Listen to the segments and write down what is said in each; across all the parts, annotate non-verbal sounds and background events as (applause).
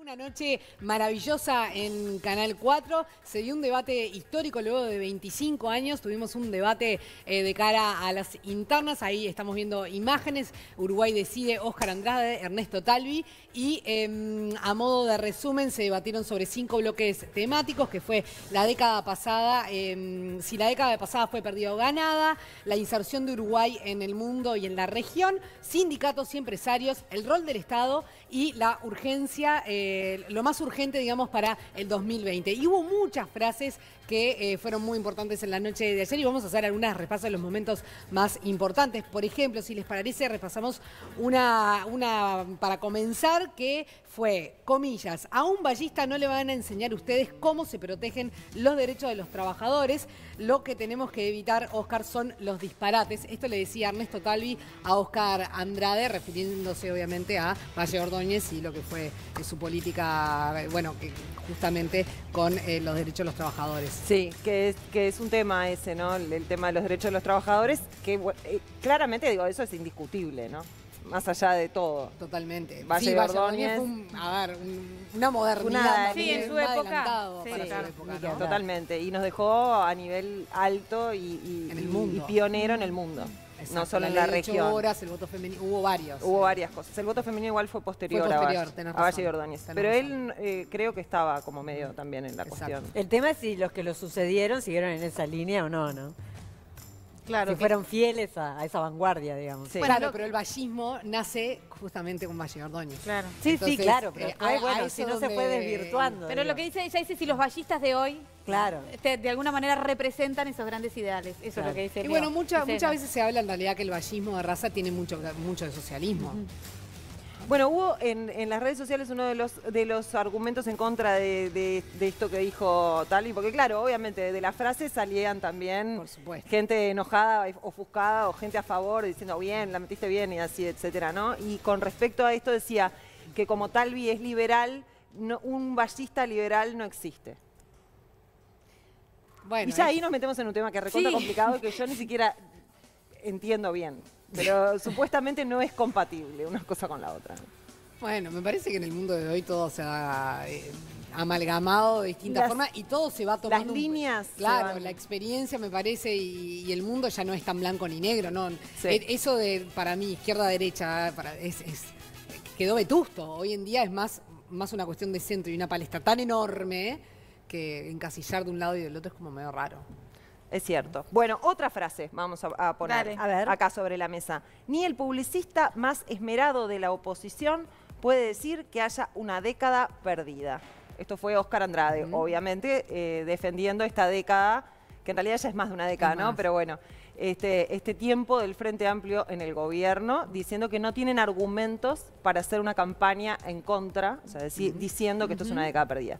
Una noche maravillosa en Canal 4. Se dio un debate histórico luego de 25 años. Tuvimos un debate eh, de cara a las internas. Ahí estamos viendo imágenes. Uruguay decide Óscar Andrade, Ernesto Talvi. Y em, a modo de resumen se debatieron sobre cinco bloques temáticos, que fue la década pasada, em, si la década pasada fue perdida o ganada, la inserción de Uruguay en el mundo y en la región, sindicatos y empresarios, el rol del Estado y la urgencia. Eh, eh, lo más urgente, digamos, para el 2020. Y hubo muchas frases que eh, fueron muy importantes en la noche de ayer y vamos a hacer algunas repasos de los momentos más importantes. Por ejemplo, si les parece, repasamos una, una para comenzar que fue, comillas, a un ballista no le van a enseñar ustedes cómo se protegen los derechos de los trabajadores. Lo que tenemos que evitar, Oscar, son los disparates. Esto le decía Ernesto Talvi a Oscar Andrade, refiriéndose obviamente a Valle Ordóñez y lo que fue eh, su política, bueno, que justamente con eh, los derechos de los trabajadores. Sí, que es, un tema ese, ¿no? El, tema de los derechos de los trabajadores, que eh, claramente digo, eso es indiscutible, ¿no? Más allá de todo. Totalmente. Valle sí, un, a ver, una modernidad. sí, en su época. Totalmente. Y nos dejó a nivel alto y, en el mundo. y pionero en el mundo. no solo en la región. Horas, el voto femenino, hubo varios. Hubo varias cosas. El voto femenino igual fue posterior, a Valle, Ordóñez. Pero él eh, creo que estaba como medio también en la cuestión. El tema es si los que lo sucedieron siguieron en esa línea o no, ¿no? Claro, si fueron fieles a, esa vanguardia, digamos. claro, pero el vallismo nace justamente con Valle Ordóñez. Claro. Sí, sí, claro, pero eh, bueno, si no se fue desvirtuando. Pero lo que dice ella dice si los vallistas de hoy Claro. de alguna manera representan esos grandes ideales. Eso es lo que dice. Y bueno, muchas veces se habla en realidad que el vallismo de raza tiene mucho, mucho de socialismo. Bueno, hubo en, las redes sociales uno de los, de los argumentos en contra de, esto que dijo Tali, porque claro, obviamente de la frase salían también gente enojada, ofuscada o gente a favor diciendo bien, la metiste bien y así, etcétera, ¿no? Y con respecto a esto decía que como Talvi es liberal, un ballista liberal no existe. Bueno, y ya ahí nos metemos en un tema que es complicado que yo ni (laughs) siquiera entiendo bien. Pero (laughs) supuestamente no es compatible una cosa con la otra. Bueno, me parece que en el mundo de hoy todo se ha eh, amalgamado de distintas formas y todo se va tomando. Las líneas. claro, la experiencia me parece y, el mundo ya no es tan blanco ni negro, ¿no? E, eso de, para mí, izquierda-derecha, es, quedó vetusto. Hoy en día es más, más una cuestión de centro y una palestra tan enorme que encasillar de un lado y del otro es como medio raro. Es cierto. Bueno, otra frase vamos a, poner acá sobre la mesa. Ni el publicista más esmerado de la oposición puede decir que haya una década perdida. Esto fue Oscar Andrade, obviamente, eh, defendiendo esta década, que en realidad ya es más de una década, ¿no? Pero bueno, este, este tiempo del Frente Amplio en el gobierno, diciendo que no tienen argumentos para hacer una campaña en contra, o sea, diciendo que esto es una década perdida.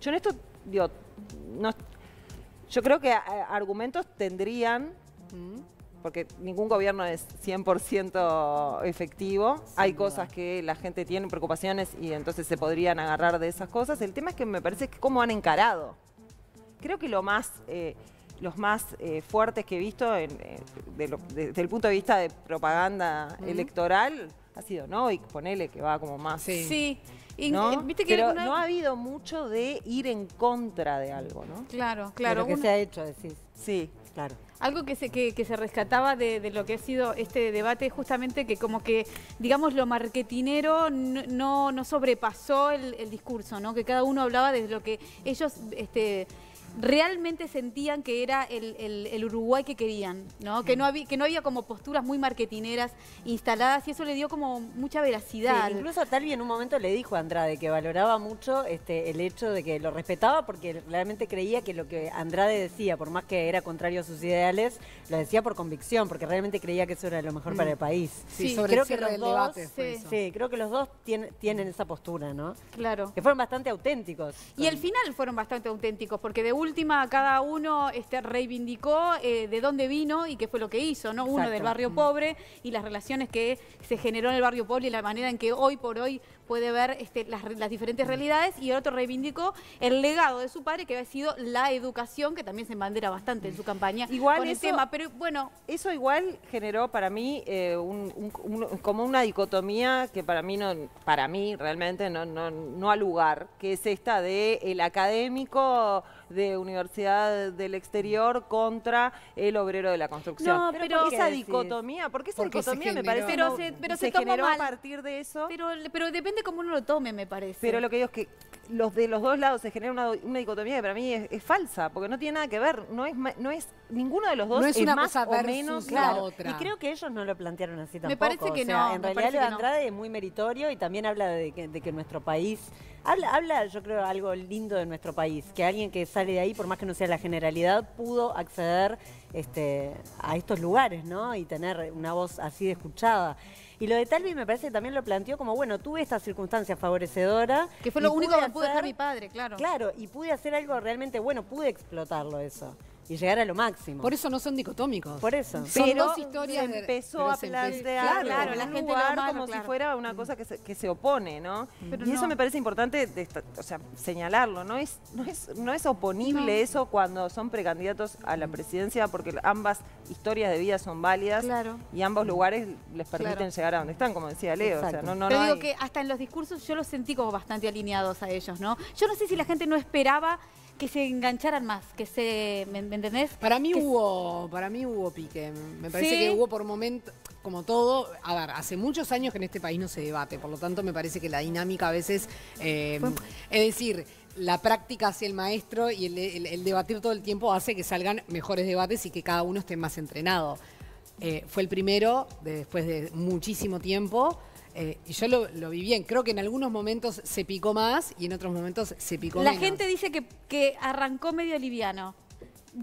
Yo en esto, digo, no, yo creo que eh, argumentos tendrían, porque ningún gobierno es 100% efectivo. Hay cosas que la gente tiene preocupaciones y entonces se podrían agarrar de esas cosas. El tema es que me parece que cómo han encarado. Creo que lo más, eh, los más eh, fuertes que he visto desde el punto de vista de propaganda electoral ha sido no y ponele que va como más. Sí. ¿no? Pero no ha habido mucho de ir en contra de algo, ¿no? Claro, claro. Lo que se ha hecho, decís. Sí, claro. Algo que se, que, se rescataba de, lo que ha sido este debate, justamente que como que, digamos, lo marketinero no, no, sobrepasó el, el, discurso, ¿no? Que cada uno hablaba de lo que ellos este, realmente sentían que era el, Uruguay que querían, ¿no? Que, no había, que no había como posturas muy marketineras instaladas y eso le dio como mucha veracidad. incluso Talvi en un momento le dijo a Andrade que valoraba mucho este, el hecho de que lo respetaba porque realmente creía que lo que Andrade decía, por más que era contrario a sus ideales, lo decía por convicción, porque realmente creía que eso era lo mejor para el país. Sí, creo que los dos, sí. creo que los dos tienen, tienen esa postura, ¿no? Claro. Que fueron bastante auténticos. Y al final fueron bastante auténticos, porque de última cada uno este, reivindicó eh, de dónde vino y qué fue lo que hizo, ¿no? Uno del barrio pobre y las relaciones que se generó en el barrio pobre y la manera en que hoy por hoy puede ver este, las, diferentes realidades y el otro reivindicó el legado de su padre que había sido la educación, que también se embandera bastante en su campaña igual con el tema. Pero bueno, eso igual generó para mí eh, como una dicotomía que para mí no, para mí realmente no, no, no ha lugar, que es esta de el académico de universidad del exterior contra el obrero de la construcción. No, pero esa dicotomía, porque esa dicotomía me parece pero se, pero se, generó a partir de eso. Pero, pero depende cómo uno lo tome, me parece. Pero lo que digo es que los de los dos lados se genera una, dicotomía que para mí es, falsa, porque no tiene nada que ver, no es no es ninguno de los dos es, una más cosa o menos la otra. Y creo que ellos no lo plantearon así tampoco. Me parece que no. En realidad lo de Andrade es muy meritorio y también habla de que, nuestro país Habla, habla, yo creo, algo lindo de nuestro país, que alguien que sale de ahí, por más que no sea la generalidad, pudo acceder este, a estos lugares, ¿no? Y tener una voz así de escuchada. Y lo de Talvi me parece que también lo planteó como, bueno, tuve esta circunstancia favorecedora. Que fue lo único que pude dejar mi padre, claro. Claro, y pude hacer algo realmente bueno, pude explotarlo eso y llegar a lo máximo. Por eso no son dicotómicos. Por eso. Son dos historias. Se empezó a plantear claro, la gente lugar como si fuera una cosa que se, que se opone, ¿no? y eso me parece importante, o sea, señalarlo. No es, no es, no es oponible eso cuando son precandidatos a la presidencia, porque ambas historias de vida son válidas y ambos lugares les permiten llegar a donde están, como decía Leo. O sea, no, no, Pero digo que hasta en los discursos yo los sentí como bastante alineados a ellos, ¿no? Yo no sé si la gente no esperaba que se engancharan más, que se, ¿me, entendés? Para mí hubo, para mí hubo pique. Me parece que hubo por momentos, como todo, a ver, hace muchos años que en este país no se debate, por lo tanto me parece que la dinámica a veces, eh, es decir, la práctica hacia el maestro y el, debatir todo el tiempo hace que salgan mejores debates y que cada uno esté más entrenado. Eh, fue el primero, después de muchísimo tiempo. Eh, y yo lo, lo, vi bien. Creo que en algunos momentos se picó más y en otros momentos se picó La menos. La gente dice que, que arrancó medio liviano.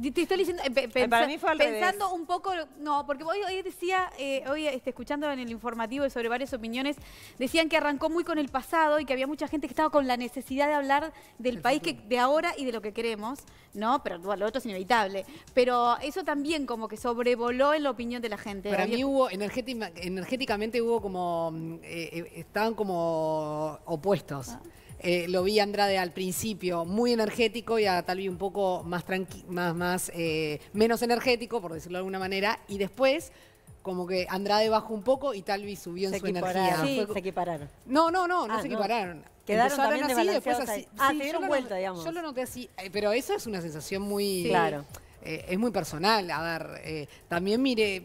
Te estoy diciendo, eh, pensando un poco, no, porque hoy, hoy decía, eh, hoy este, escuchando en el informativo sobre varias opiniones, decían que arrancó muy con el pasado y que había mucha gente que estaba con la necesidad de hablar del país que, de ahora y de lo que queremos, ¿no? Pero lo otro es inevitable. Pero eso también como que sobrevoló en la opinión de la gente. Para mí hubo, energéticamente hubo como, mm, eh, estaban como opuestos. Ah. Eh, lo vi a Andrade al principio muy energético y a Talvi un poco más más, más eh, menos energético, por decirlo de alguna manera, y después como que Andrade bajó un poco y Talvi subió en su energía. Sí, se equipararon. No, no, no, no ah, se equipararon. Quedaron también así, después así. Ah, se dieron vuelta, digamos. Yo lo noté así, eh, pero eso es una sensación muy... Claro. es muy personal. A ver, también mire,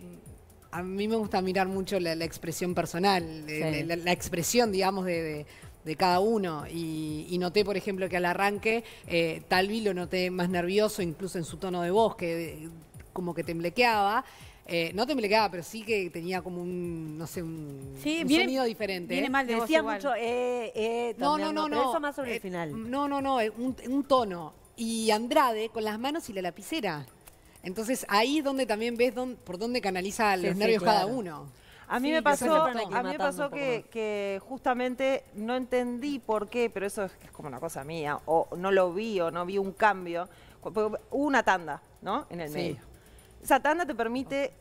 a mí me gusta mirar mucho la, expresión personal, la, expresión, digamos, de, de cada uno. Y, noté, por ejemplo, que al arranque eh, Talvi lo noté más nervioso, incluso en su tono de voz, que como que temblequeaba. Eh, no temblequeaba, pero sí que tenía como un, no sé, un, sonido diferente. Viene mal de Decía mucho, eh, eh, no, no, no, no, eso más sobre el eh, final. No, no, no, un, un tono. Y Andrade con las manos y la lapicera. Entonces ahí es donde también ves por dónde canaliza los nervios cada uno. A mí me pasó, a mí me pasó que, justamente no entendí por qué, pero eso es, como una cosa mía, o no lo vi o no vi un cambio. Hubo una tanda, ¿no? En el medio. Esa tanda te permite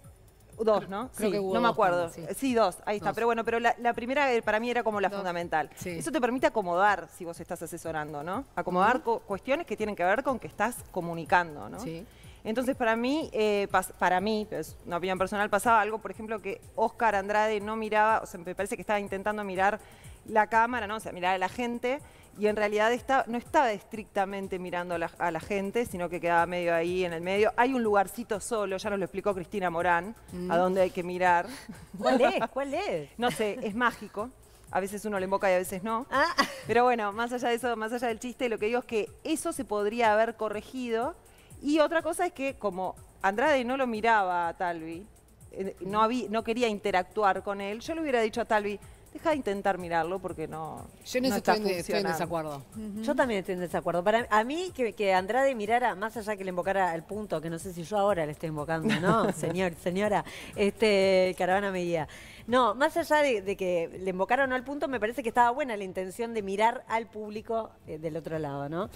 Dos, ¿no? Creo que no me acuerdo. sí. dos, ahí está. Pero bueno, pero la, primera para mí era como la fundamental. Eso te permite acomodar si vos estás asesorando, ¿no? Acomodar cuestiones que tienen que ver con que estás comunicando, ¿no? Sí. Entonces, para mí, eh, para mí, es una opinión personal, pasaba algo, por ejemplo, que Oscar Andrade no miraba, o sea, me parece que estaba intentando mirar la cámara, ¿no? O sea, mirar a la gente, y en realidad no estaba estrictamente mirando a la, gente, sino que quedaba medio ahí en el medio. Hay un lugarcito solo, ya nos lo explicó Cristina Morán, a mm. dónde hay que mirar. (laughs) ¿Cuál es? ¿Cuál es? No sé, es mágico. A veces uno le invoca y a veces no. Ah. Pero bueno, más allá de eso, más allá del chiste, lo que digo es que eso se podría haber corregido y otra cosa es que como Andrade no lo miraba a Talvi, eh, no, había, no quería interactuar con él, yo le hubiera dicho a Talvi, deja de intentar mirarlo porque no. Yo en eso estoy, en desacuerdo. Yo también estoy en desacuerdo. Para a mí que, Andrade mirara, más allá que le invocara al punto, que no sé si yo ahora le estoy invocando, ¿no? (laughs) Señor, señora, este caravana me guía. No, más allá de, que le invocaron al punto, me parece que estaba buena la intención de mirar al público eh, del otro lado, ¿no?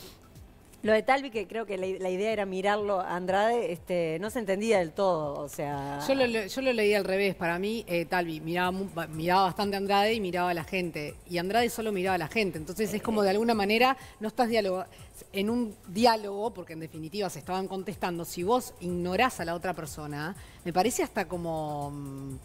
Lo de Talvi, que creo que la, idea era mirarlo a Andrade, este, no se entendía del todo, o sea... Yo lo, yo leí al revés, para mí eh, Talvi miraba, miraba bastante a Andrade y miraba a la gente, y Andrade solo miraba a la gente, entonces es como de alguna manera no estás dialogando, en un diálogo, porque en definitiva se estaban contestando, si vos ignorás a la otra persona, me parece hasta como... Mm,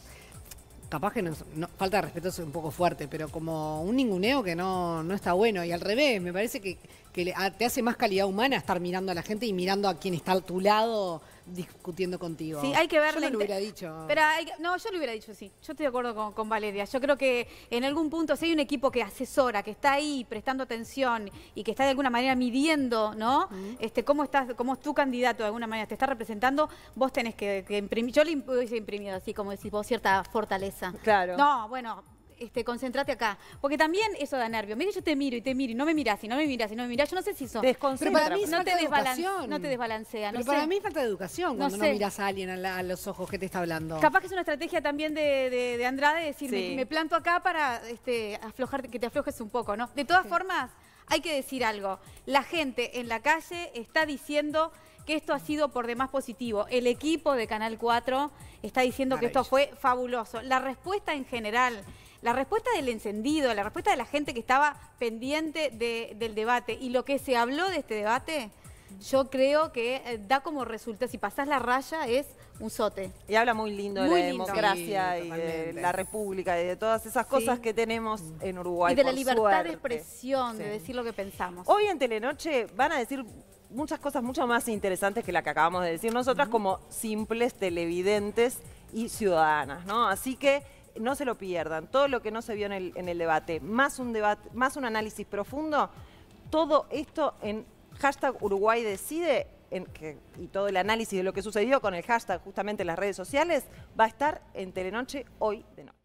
capaz que no, falta de respeto es un poco fuerte, pero como un ninguneo que no, no está bueno. Y al revés, me parece que, que te hace más calidad humana estar mirando a la gente y mirando a quien está a tu lado discutiendo contigo. Sí, hay que verle. Yo no lo hubiera dicho. Pero no, yo lo hubiera dicho, sí. Yo estoy de acuerdo con, Valeria. Yo creo que en algún punto, si hay un equipo que asesora, que está ahí prestando atención y que está de alguna manera midiendo, ¿no? este, cómo estás, cómo es tu candidato de alguna manera te está representando, vos tenés que, imprimir. Yo le hubiese imprimido así, como decís vos, cierta fortaleza. Claro. No, bueno, este, concentrate acá. Porque también eso da nervio. Mira, yo te miro y te miro y no me miras y no me miras y no me miras. Yo no sé si eso. Pero para mí no, te no te desbalancea. Pero para mí falta de educación cuando no, miras a alguien a, los ojos que te está hablando. Capaz que es una estrategia también de, Andrade decir, me, planto acá para este, aflojar, que te aflojes un poco, ¿no? De todas formas, hay que decir algo. La gente en la calle está diciendo que esto ha sido por demás positivo. El equipo de Canal 4 está diciendo que esto fue fabuloso. La respuesta en general la respuesta del encendido, la respuesta de la gente que estaba pendiente del debate y lo que se habló de este debate, yo creo que eh, da como resultado, si pasás la raya, es un sote. Y habla muy lindo de la democracia y de la república y de todas esas cosas que tenemos en Uruguay. Y de la libertad de expresión, de decir lo que pensamos. Hoy en Telenoche van a decir muchas cosas mucho más interesantes que la que acabamos de decir nosotras como simples televidentes y ciudadanas, ¿no? Así que no se lo pierdan. Todo lo que no se vio en el, debate, más un debate, más un análisis profundo, todo esto en hashtag Uruguay decide y todo el análisis de lo que sucedió con el hashtag justamente en las redes sociales va a estar en Telenoche hoy de noche.